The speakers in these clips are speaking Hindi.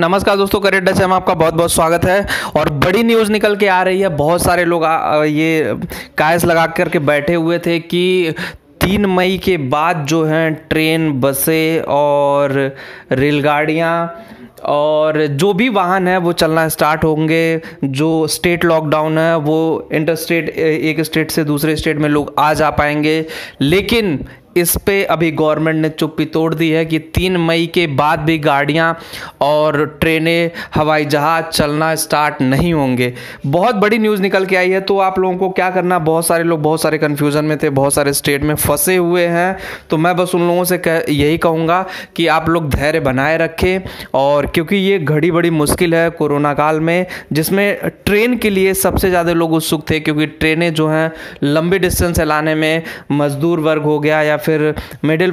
नमस्कार दोस्तों करेक्ट डच में आपका बहुत बहुत स्वागत है। और बड़ी न्यूज़ निकल के आ रही है, बहुत सारे लोग ये कायस लगा करके बैठे हुए थे कि तीन मई के बाद जो हैं ट्रेन, बसें और रेलगाड़ियाँ और जो भी वाहन है, वो चलना स्टार्ट होंगे। जो स्टेट लॉकडाउन है, वो इंटर स्टेट एक स्टेट से दूसरे स्टेट में लोग आ जा पाएँगे। लेकिन इस पे अभी गवर्नमेंट ने चुप्पी तोड़ दी है कि तीन मई के बाद भी गाड़ियाँ और ट्रेनें, हवाई जहाज़ चलना स्टार्ट नहीं होंगे। बहुत बड़ी न्यूज़ निकल के आई है तो आप लोगों को क्या करना? बहुत सारे लोग बहुत सारे कन्फ्यूज़न में थे, बहुत सारे स्टेट में फंसे हुए हैं। तो मैं बस उन लोगों से कह, यही कहूँगा कि आप लोग धैर्य बनाए रखें और क्योंकि ये घड़ी बड़ी मुश्किल है कोरोना काल में, जिसमें ट्रेन के लिए सबसे ज़्यादा लोग उत्सुक थे क्योंकि ट्रेनें जो हैं, लंबी डिस्टेंस लाने में मज़दूर वर्ग हो गया या फिर मिडिल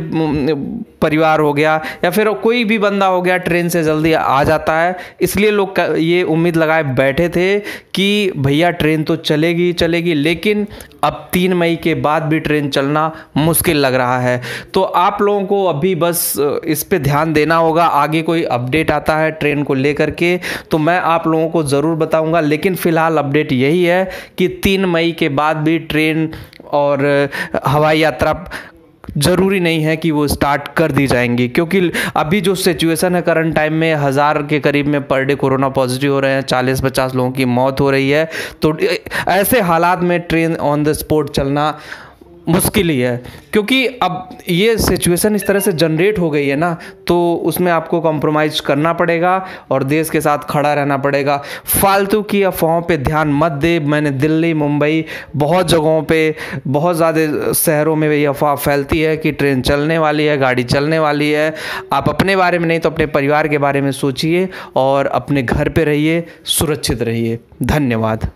परिवार हो गया, या फिर कोई भी बंदा हो गया ट्रेन से जल्दी आ जाता है। इसलिए लोग ये उम्मीद लगाए बैठे थे कि भैया ट्रेन तो चलेगी चलेगी, लेकिन अब तीन मई के बाद भी ट्रेन चलना मुश्किल लग रहा है। तो आप लोगों को अभी बस, इस पे ध्यान देना होगा। आगे कोई अपडेट आता है ट्रेन को लेकर के तो मैं आप लोगों को ज़रूर बताऊँगा। लेकिन फ़िलहाल अपडेट यही है कि तीन मई के बाद भी ट्रेन और हवाई यात्रा ज़रूरी नहीं है कि वो स्टार्ट कर दी जाएँगी, क्योंकि अभी जो सिचुएशन है करंट टाइम में हज़ार के करीब में पर डे कोरोना पॉजिटिव हो रहे हैं, चालीस पचास लोगों की मौत हो रही है। तो ऐसे हालात में ट्रेन ऑन द स्पॉट चलना मुश्किल ही है। क्योंकि अब ये सिचुएशन इस तरह से जनरेट हो गई है ना तो उसमें आपको कॉम्प्रोमाइज़ करना पड़ेगा और देश के साथ खड़ा रहना पड़ेगा। फालतू की अफवाहों पे ध्यान मत दे। मैंने दिल्ली, मुंबई बहुत जगहों पे, बहुत ज़्यादा शहरों में ये अफवाह फैलती है कि ट्रेन चलने वाली है, गाड़ी चलने वाली है। आप अपने बारे में नहीं तो अपने परिवार के बारे में सोचिए और अपने घर पर रहिए, सुरक्षित रहिए। धन्यवाद।